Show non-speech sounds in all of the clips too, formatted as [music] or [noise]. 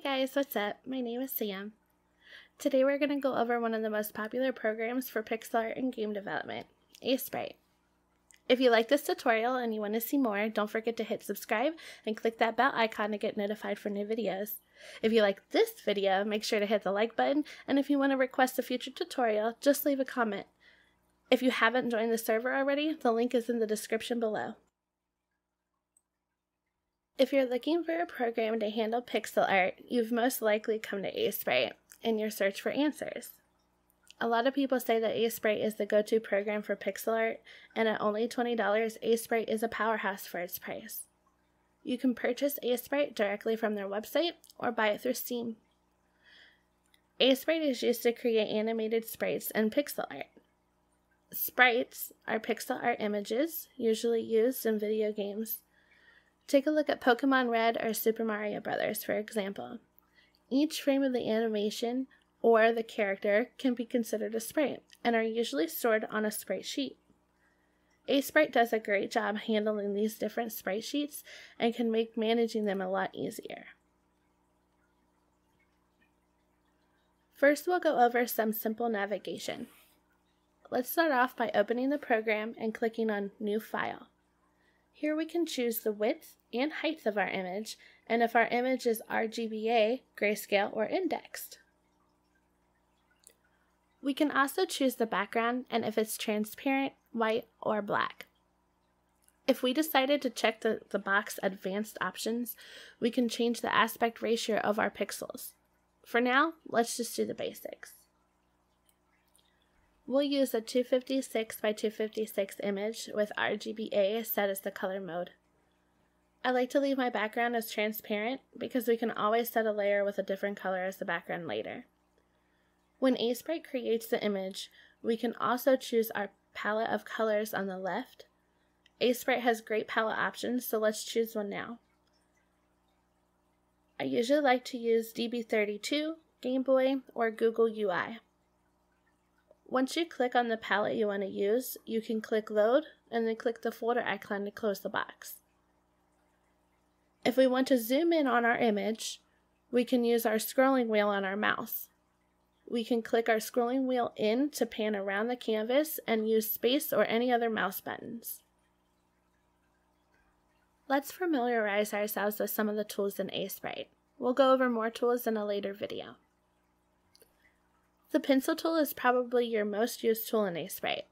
Hey guys, what's up? My name is Sam. Today we're going to go over one of the most popular programs for pixel art and game development, Aseprite. If you like this tutorial and you want to see more, don't forget to hit subscribe and click that bell icon to get notified for new videos. If you like this video, make sure to hit the like button, and if you want to request a future tutorial, just leave a comment. If you haven't joined the server already, the link is in the description below. If you're looking for a program to handle pixel art, you've most likely come to Aseprite in your search for answers. A lot of people say that Aseprite is the go-to program for pixel art, and at only $20, Aseprite is a powerhouse for its price. You can purchase Aseprite directly from their website or buy it through Steam. Aseprite is used to create animated sprites and pixel art. Sprites are pixel art images, usually used in video games. Take a look at Pokemon Red or Super Mario Bros., for example. Each frame of the animation or the character can be considered a sprite and are usually stored on a sprite sheet. Aseprite does a great job handling these different sprite sheets and can make managing them a lot easier. First, we'll go over some simple navigation. Let's start off by opening the program and clicking on New File. Here we can choose the width and height of our image and if our image is RGBA, grayscale, or indexed. We can also choose the background and if it's transparent, white, or black. If we decided to check the, the box Advanced Options, we can change the aspect ratio of our pixels. For now, let's just do the basics. We'll use a 256 by 256 image with RGBA set as the color mode. I like to leave my background as transparent because we can always set a layer with a different color as the background later. When Aseprite creates the image, we can also choose our palette of colors on the left. Aseprite has great palette options, so let's choose one now. I usually like to use DB32, Game Boy, or Google UI. Once you click on the palette you want to use, you can click Load and then click the folder icon to close the box. If we want to zoom in on our image, we can use our scrolling wheel on our mouse. We can click our scrolling wheel in to pan around the canvas and use space or any other mouse buttons. Let's familiarize ourselves with some of the tools in Aseprite. We'll go over more tools in a later video. The pencil tool is probably your most used tool in Aseprite.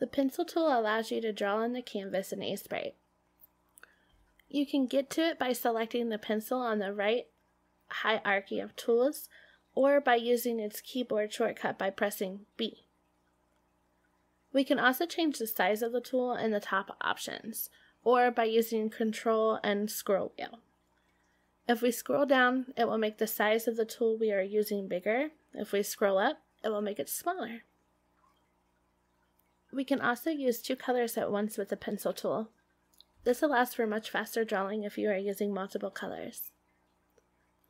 The pencil tool allows you to draw on the canvas in Aseprite. You can get to it by selecting the pencil on the right hierarchy of tools or by using its keyboard shortcut by pressing B. We can also change the size of the tool in the top options, or by using Control and Scroll Wheel. If we scroll down, it will make the size of the tool we are using bigger. If we scroll up, it will make it smaller. We can also use two colors at once with the pencil tool. This allows for much faster drawing if you are using multiple colors.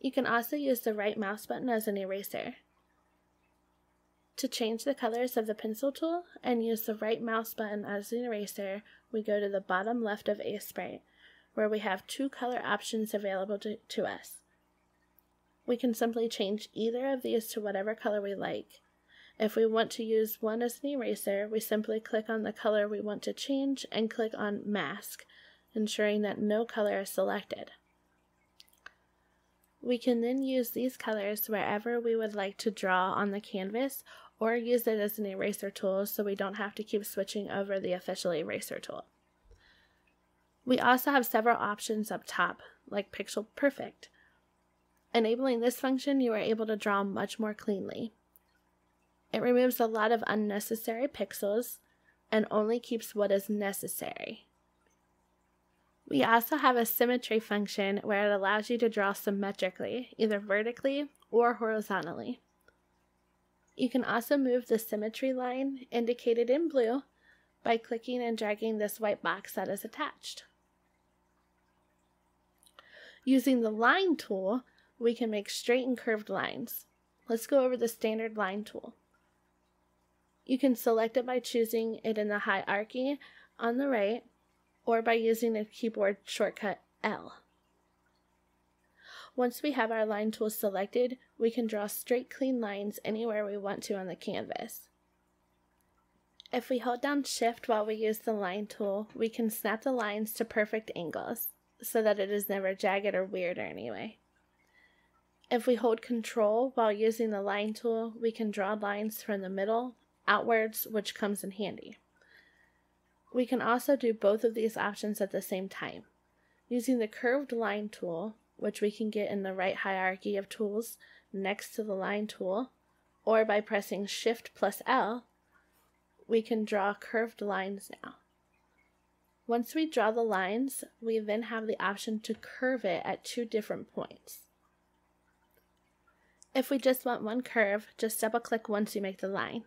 You can also use the right mouse button as an eraser. To change the colors of the pencil tool and use the right mouse button as an eraser, we go to the bottom left of Aseprite, where we have two color options available to, to us. We can simply change either of these to whatever color we like. If we want to use one as an eraser, we simply click on the color we want to change and click on Mask, ensuring that no color is selected. We can then use these colors wherever we would like to draw on the canvas or use it as an eraser tool so we don't have to keep switching over the official eraser tool. We also have several options up top, like Pixel Perfect. Enabling this function, you are able to draw much more cleanly. It removes a lot of unnecessary pixels and only keeps what is necessary. We also have a symmetry function where it allows you to draw symmetrically, either vertically or horizontally. You can also move the symmetry line indicated in blue by clicking and dragging this white box that is attached. Using the line tool, we can make straight and curved lines. Let's go over the standard line tool. You can select it by choosing it in the hierarchy on the right or by using the keyboard shortcut L. Once we have our line tool selected, we can draw straight clean lines anywhere we want to on the canvas. If we hold down shift while we use the line tool, we can snap the lines to perfect angles so that it is never jagged or weird or anyway. If we hold control while using the line tool, we can draw lines from the middle outwards, which comes in handy. We can also do both of these options at the same time. Using the curved line tool, which we can get in the right hierarchy of tools next to the line tool, or by pressing Shift plus L, we can draw curved lines now. Once we draw the lines, we then have the option to curve it at two different points. If we just want one curve, just double click once you make the line.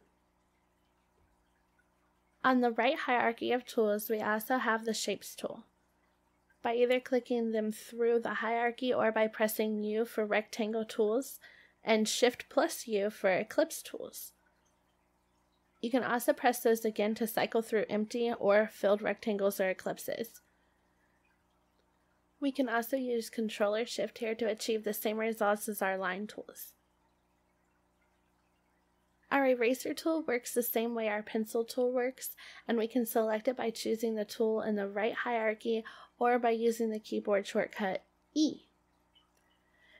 On the right hierarchy of tools, we also have the Shapes tool. By either clicking them through the hierarchy or by pressing U for rectangle tools and Shift plus U for ellipse tools. You can also press those again to cycle through empty or filled rectangles or ellipses. We can also use controller shift here to achieve the same results as our line tools. Our eraser tool works the same way our pencil tool works, and we can select it by choosing the tool in the right hierarchy or by using the keyboard shortcut E.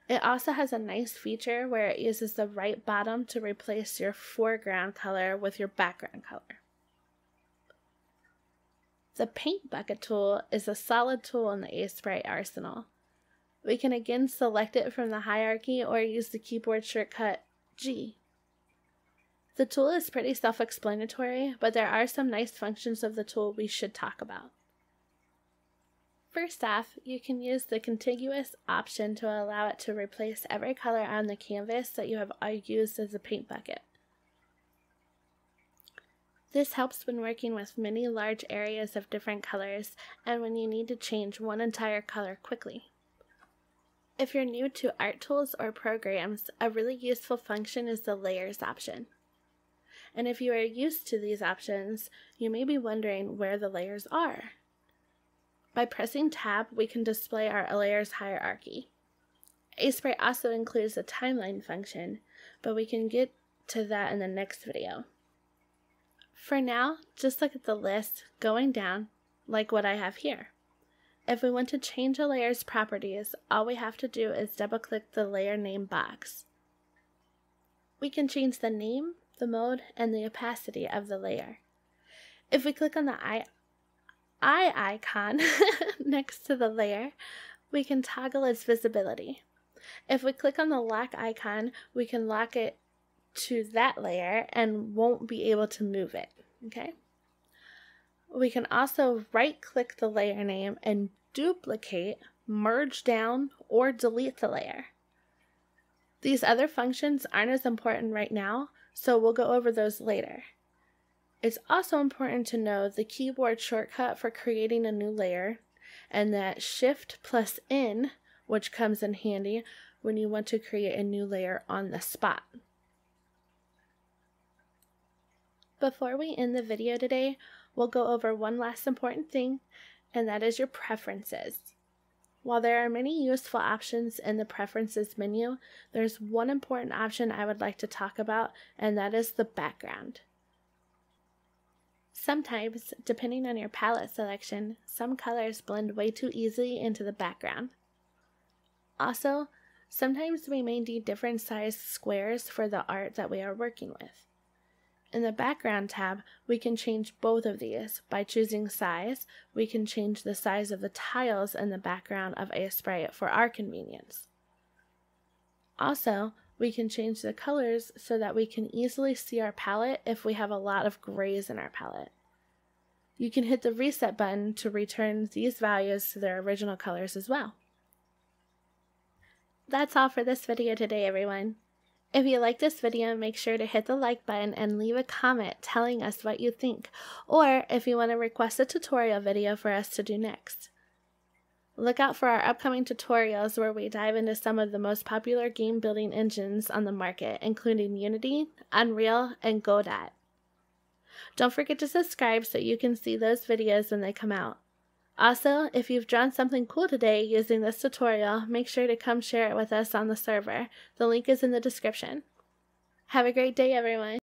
It also has a nice feature where it uses the right bottom to replace your foreground color with your background color. The paint bucket tool is a solid tool in the Aseprite arsenal. We can again select it from the hierarchy or use the keyboard shortcut G. The tool is pretty self-explanatory, but there are some nice functions of the tool we should talk about. First off, you can use the contiguous option to allow it to replace every color on the canvas that you have used as a paint bucket. This helps when working with many large areas of different colors and when you need to change one entire color quickly. If you're new to art tools or programs, a really useful function is the layers option. And if you are used to these options, you may be wondering where the layers are. By pressing tab, we can display our layers hierarchy. Aseprite also includes a timeline function, but we can get to that in the next video. For now, just look at the list going down, like what I have here. If we want to change a layer's properties, all we have to do is double click the layer name box. We can change the name, the mode, and the opacity of the layer. If we click on the eye eye icon [laughs] next to the layer, we can toggle its visibility. If we click on the lock icon, we can lock it to that layer and won't be able to move it, okay? We can also right click the layer name and duplicate, merge down, or delete the layer. These other functions aren't as important right now, so we'll go over those later. It's also important to know the keyboard shortcut for creating a new layer and that Shift plus N, which comes in handy when you want to create a new layer on the spot. Before we end the video today, we'll go over one last important thing, and that is your preferences. While there are many useful options in the preferences menu, there's one important option I would like to talk about, and that is the background. Sometimes, depending on your palette selection, some colors blend way too easily into the background. Also, sometimes we may need different sized squares for the art that we are working with. In the Background tab, we can change both of these. By choosing Size, we can change the size of the tiles in the background of Aseprite for our convenience. Also, we can change the colors so that we can easily see our palette if we have a lot of grays in our palette. You can hit the reset button to return these values to their original colors as well. That's all for this video today, everyone. If you like this video, make sure to hit the like button and leave a comment telling us what you think, or if you want to request a tutorial video for us to do next. Look out for our upcoming tutorials where we dive into some of the most popular game building engines on the market, including Unity, Unreal, and Godot. Don't forget to subscribe so you can see those videos when they come out. Also, if you've drawn something cool today using this tutorial, make sure to come share it with us on the server. The link is in the description. Have a great day, everyone!